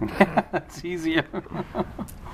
it's easier.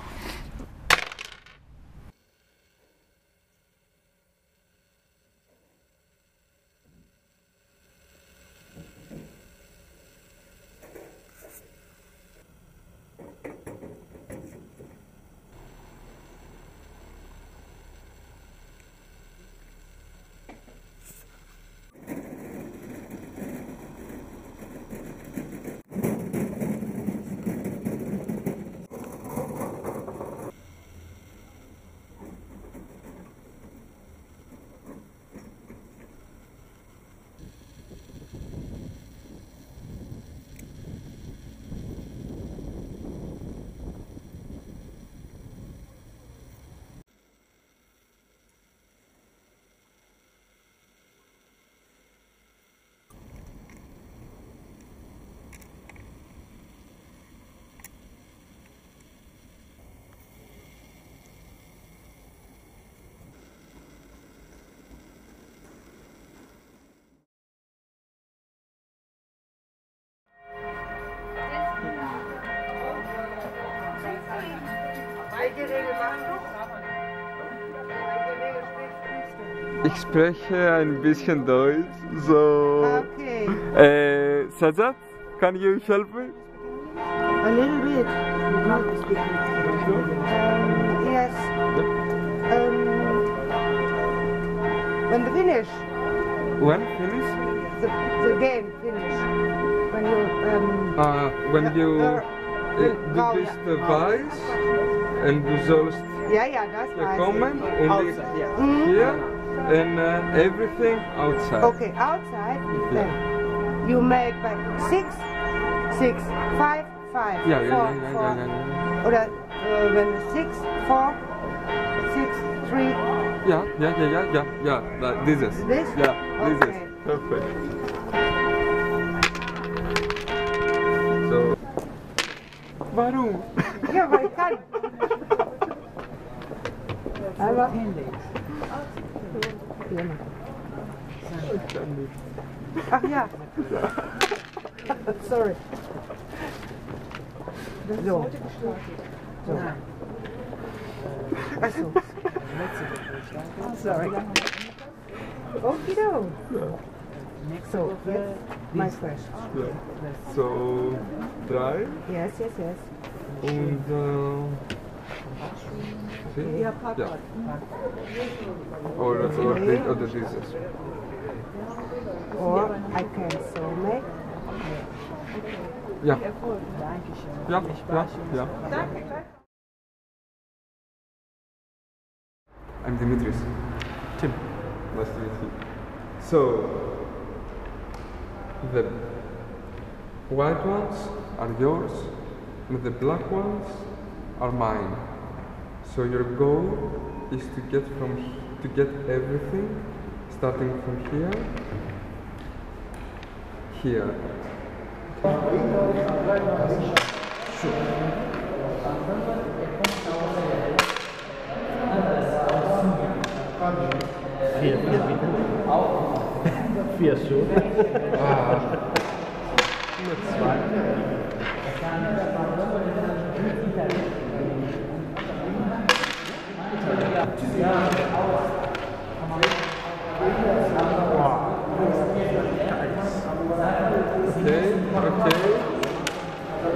Ich spreche ein bisschen Deutsch, so. Okay, Äh, Sajat, can you help me? a little bit. Um, yes. Um, when the finish, When finish? the, the game finish. When you um. Uh, when you uh, du bist dabei und du sollst Ja, ja, das hier weiß kommen und ich hier and uh, everything outside. Okay, outside, then you make by six, six, five, five. Yeah, ja, four, ja, ja, four. ja, ja, ja. Oder wenn es six, four, six, three. yeah, yeah, yeah, yeah, yeah. ja, da- dieses. This? Ja, dieses. Okay. Perfekt. So. Warum? Ja, weil ich kann. Aber. Ach ja. Sorry. So. so. Ach so. Sorry. Okido. So, jetzt my question. Ja. So, drei Yes, yes, yes. und äh, uh, vier? Ja. Mm. Oder, oder, die- oder dieses. Or I can so make. Ja. Ja, ja, ja. I'm Dimitris. Tim. Nice to meet you. So, the white ones are yours, and the black ones are mine. So your goal is to get from to get everything, starting from here, here. Vier, vier, bitte. Vier schon. Nur zwei. Okay, okay.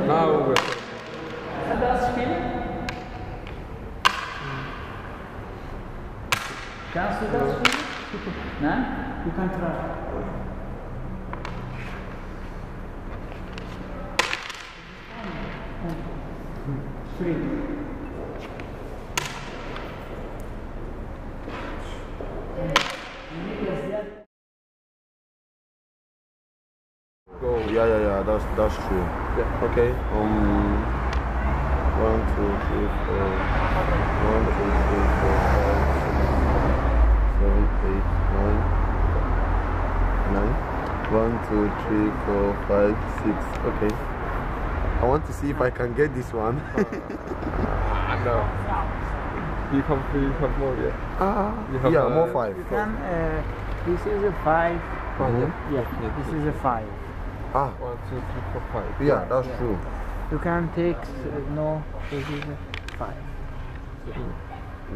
Now we're talking. Kannst du das spielen? Nein? Du kannst raus. Frieden. Go. Yeah, yeah, yeah, that's that's true. Yeah, okay. Um, one, two, three, four, one, two, three, four, five, six, seven, eight, nine, nine. One, two, three, four, five, six. Okay. I want to see if I can get this one. No. You have, you have more, yeah. ah, You have, yeah, uh, more five. You can, uh, this is a five. Five, yeah? Yeah, this is a five. Ah, One, two, three, four, five. yeah, that's true. You can take, uh, no, this is a five.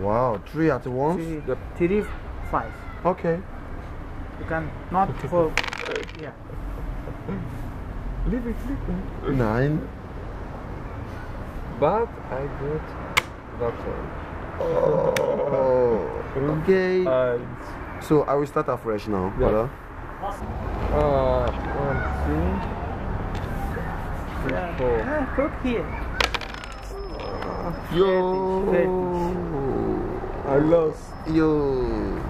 Wow, three at once. Three, Yep. three, five. Okay. You can not for, uh, yeah. Leave it, leave it. Nine. But I got that one. Oh, okay. And So I will start afresh now, Yeah. Brother. uh, one, two, three, four. Ah, put here. Yo. I lost. Yo.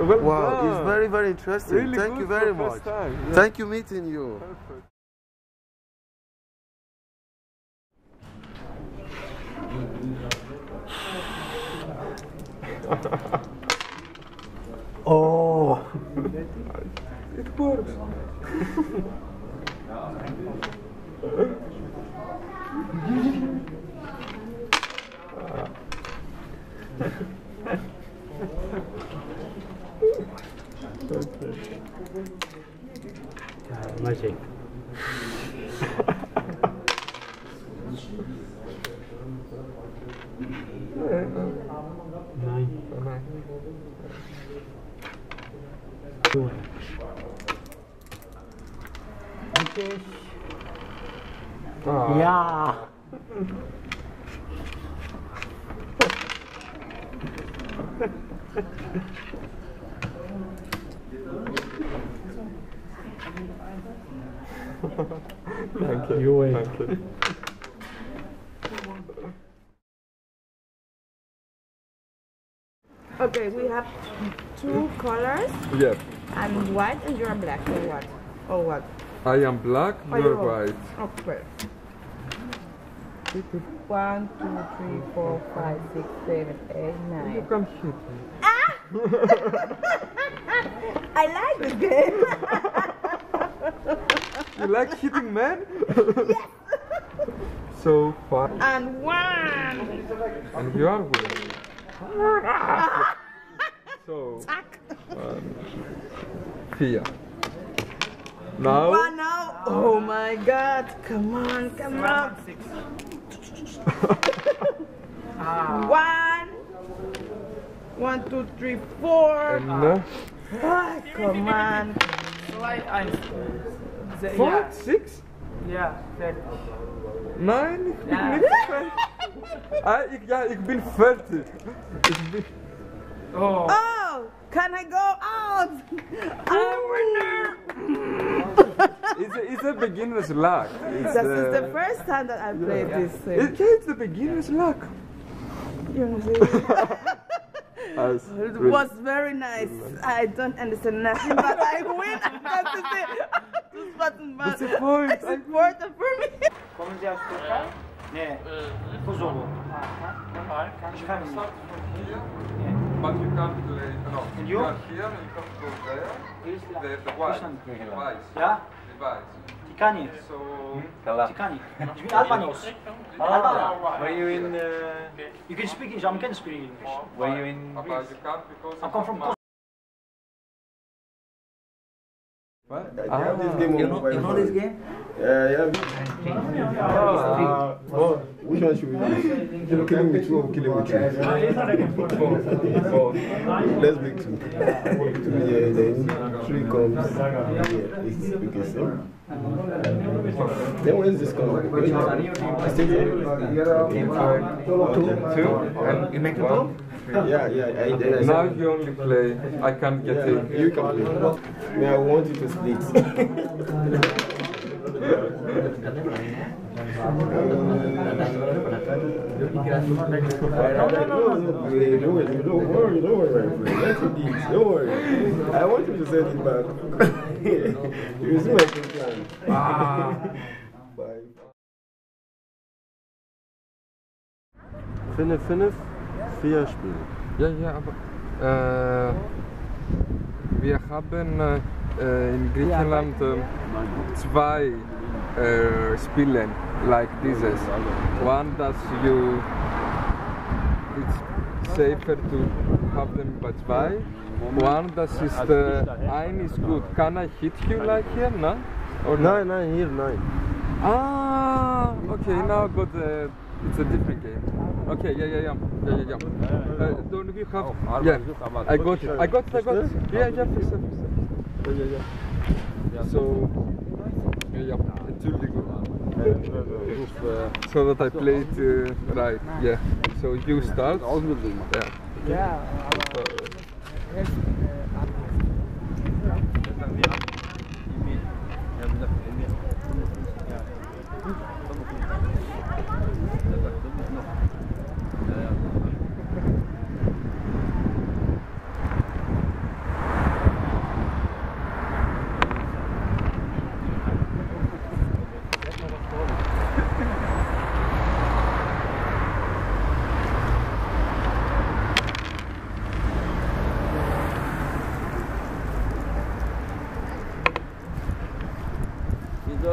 Well Wow, done. it's very, very interesting. Really Thank good you for very first much. time. Yeah. Thank you meeting you. Perfect. Oh. couro. Cara, ah. imagina. Tá, é. Thank you. You win. Thank you. Okay, we have two colors Yeah. and white and you're black or what? Or what? I am black, Oh, you're you're white. Oh, okay. One, two, three, four, five, six, seven, eight, You nine. can hit me. I like this game. You like hitting men? yes. So far. and one. And you are winning. so, um, Fia. Now, One now. Oh my God! Come on, come on. One. One, two, three, four. and uh, Ah, come on. four, six, Yeah, that. nine. Ik ben Ja. niks fan. Ah, ik, ja, ik ben 40. Ik ben, Oh. Oh, can I go out? I'm winner. it's, a, it's a beginner's luck. It's, This is the uh, first time that I played this thing. It, yeah, it's the beginner's luck. You know, see? It was very nice. Mm-hmm. I don't understand nothing, but I win. That's the thing. This wasn't bad. That's the point. It's important for me. Komendant Stefan? Nie. Kozowo. Drzwiami. But you can't play. No, And you you? are here and you have to go there. The, the white device. Ja? Device. Tikanie. So, Tikanie. Drzwi Albanos. Albanos. Were you in? Uh, You can speak English. I can speak English. were you in? but you can't because I come from my... What? Ah, You know, You know this game? Yeah, yeah. Uh, Which one should we use? Kill, kill him with two or kill him with two? Let's make two. Two, yeah, then three comes. Yeah, it's okay, so. Then when's this coming? I still two and you make one. Yeah, yeah. I, then I Now said, you only play. I can't get yeah, it. you can play. Yeah, I want you to split. don't worry, don't worry, don't worry, my friend. It be, don't worry. I want you to send it back. you see my plan. Bye. Fünf, fünf, vier Spiele. Ja, ja, aber äh, wir haben äh, in Griechenland ähm, zwei äh, Spielen like dieses. One that you it's safer to have them by zwei. One das the äh, ein is good. Can I hit you like here? No? Or no? Nein, nein, hier, nein. Ah, okay, now got the. It's a different game. Okay, yeah, yeah, yeah, yeah, yeah. yeah. Uh, don't you have? Yeah, I got it. I got it. I got it. Yeah, yeah. Yeah, yeah, yeah. So, yeah, yeah. Entschuldigung. So that I play it uh, right. Yeah. So you start. Yeah. Ja,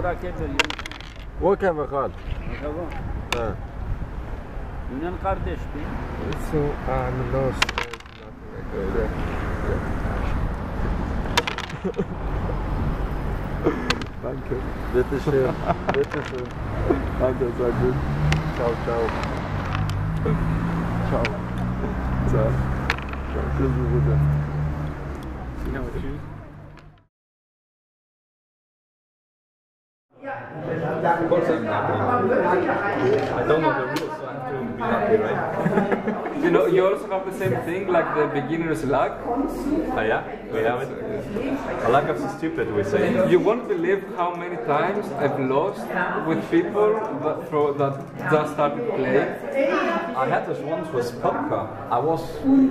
راكب وكيف خال؟ اه من قردش بي سو اعمل لوس Danke. Bitte schön. Bitte schön. Danke, sehr gut. Ciao, ciao. Ciao. Ciao. Ciao. Tschüss, Bruder. Ja, tschüss. I don't know the rules, so I have to be happy, right? You know, you also have the same thing like the beginner's luck. Oh, yeah? We have it? A lack of stupid, we say. You won't believe how many times I've lost with people that, throw, that just started playing. I had this once with poker. I was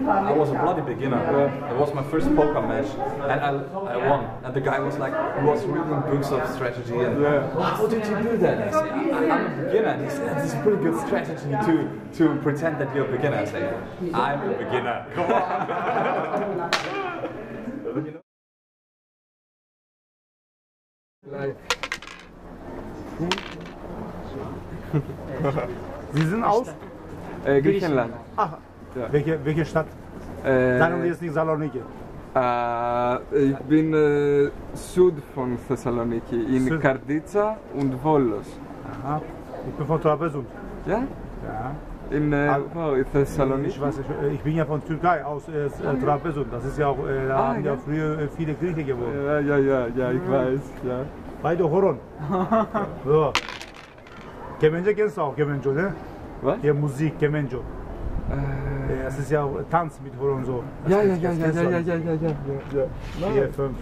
I was a bloody beginner. It was my first poker match, and I, I won. And the guy was like, he was reading books of strategy, and how did you do that? I say, I, I'm a beginner. And he said, it's a pretty good strategy to to pretend that you're a beginner. I say, I'm a beginner. Come on. Like, Sie sind aus? äh, Griechenland. Welche, welche Stadt? Sagen Sie Äh, jetzt nicht Saloniki. äh, ich bin äh, Süd von Thessaloniki, in Süd. Karditsa und Volos. Aha. Ich bin von Trabzon. Ja? Ja. In, äh, Ah, Thessaloniki? Ich, weiß, ich, ich bin ja von Türkei aus äh, äh, Trabzon. Das ist ja auch, äh, da Ah, haben ja ja. früher äh, viele Griechen gewohnt. Ja, ja, ja, ja, ich weiß, ja. Beide Horon. so. Kemençe kennst du auch, Kemenço, ne? Was? Ja, Musik, Kemenço. Äh, Äh, Es ist ja auch Tanz mit Horon so. Das ja, ja, ja, ja, ja, ja, ja, ja, ja, ja. Vier, fünf.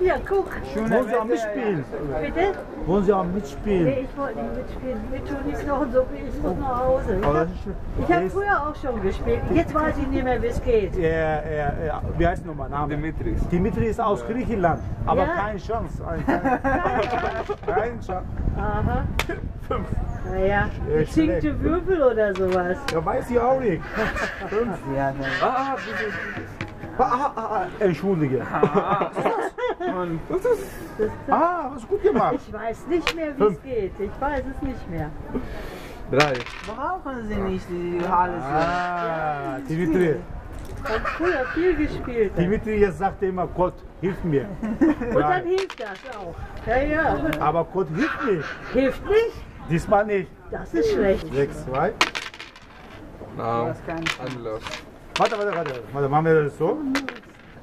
Ja, guck. Wollen Sie auch mitspielen? Bitte? Wollen Sie auch mitspielen? Nee, ich wollte nicht mitspielen. Mit tun ist noch so viel. Ich muss nach Hause. Ich habe hab früher auch schon gespielt. Jetzt weiß ich nicht mehr, wie es geht. Äh, äh, äh, wie heißt nochmal Name? Dimitris. Dimitri ist aus Griechenland, aber Ja. keine Chance. Ein- Keine, keine Chance. Aha. Fünf. Naja, gezinkte Würfel oder sowas. Ja, weiß ich auch nicht. Fünf. Ah, ah, bitte. Ah, ah, ah, Entschuldige. Ah, was gut gemacht. Ich weiß nicht mehr, wie es geht. Ich weiß es nicht mehr. Drei. Brauchen Sie nicht die alles. Ah, Dimitri. Ich habe früher viel gespielt. Dimitri jetzt sagt immer, Gott, hilf mir. Und dann hilft das auch. Ja, ja. Aber Gott hilft nicht. Hilft nicht? Diesmal nicht. Das ist schlecht. Sechs, zwei. Das ich I'm lost. Warte, warte, warte. Warte, machen wir das so.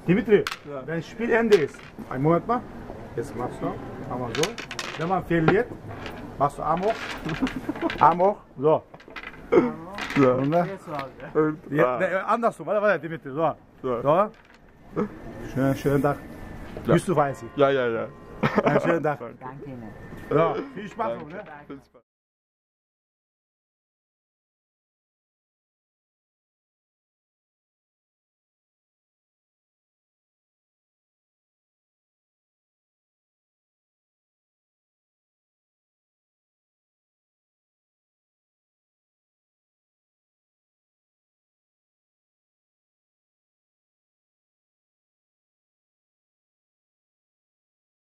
Dimitri, wenn das Spielende ist, einen Moment mal. Jetzt machst du, mach mal so. Wenn man verliert, machst du Arm hoch. Arm hoch. So. So, und sagen. ja, ne, andersrum, warte, warte, Dimitri. So. So. Schönen, schönen Tag. Bist du weiß ich. Ja, ja, ja. Einen schönen Tag. Danke Ihnen. So, viel Spaß ne? Viel Spaß.